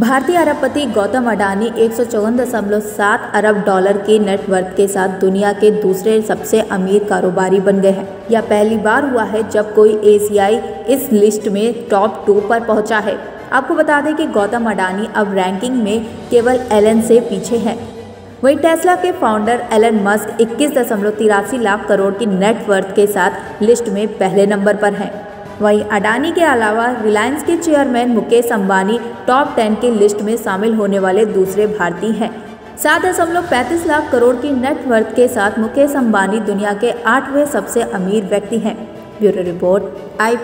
भारतीय अरबपति गौतम अडानी एक अरब डॉलर के नेटवर्थ के साथ दुनिया के दूसरे सबसे अमीर कारोबारी बन गए हैं। यह पहली बार हुआ है जब कोई एशियाई इस लिस्ट में टॉप टू पर पहुँचा है। आपको बता दें कि गौतम अडानी अब रैंकिंग में केवल एलन से पीछे हैं। वहीं टेस्ला के फाउंडर एलन मस्क इक्कीस लाख करोड़ की नेटवर्थ के साथ लिस्ट में पहले नंबर पर हैं। वहीं अडानी के अलावा रिलायंस के chairman Mukesh Ambani top ten की लिस्ट में शामिल होने वाले दूसरे भारतीय हैं। सात दशमलव पैंतीस लाख करोड़ की नेटवर्थ के साथ मुकेश अंबानी दुनिया के आठवें सबसे अमीर व्यक्ति हैं। ब्यूरो रिपोर्ट, आई